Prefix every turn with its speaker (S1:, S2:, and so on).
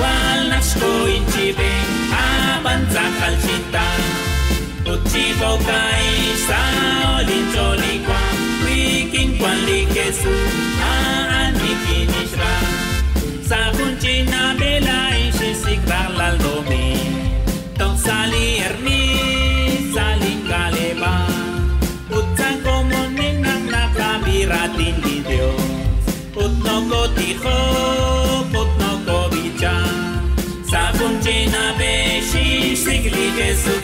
S1: wal nashko inchibe aban zakal chita Uchi bokai sa olin choli kwa. Wiking kwan li kesu ratín vidio, putnoko tiho, putnoko bicha, sabunchina beshi, sigli Jesús.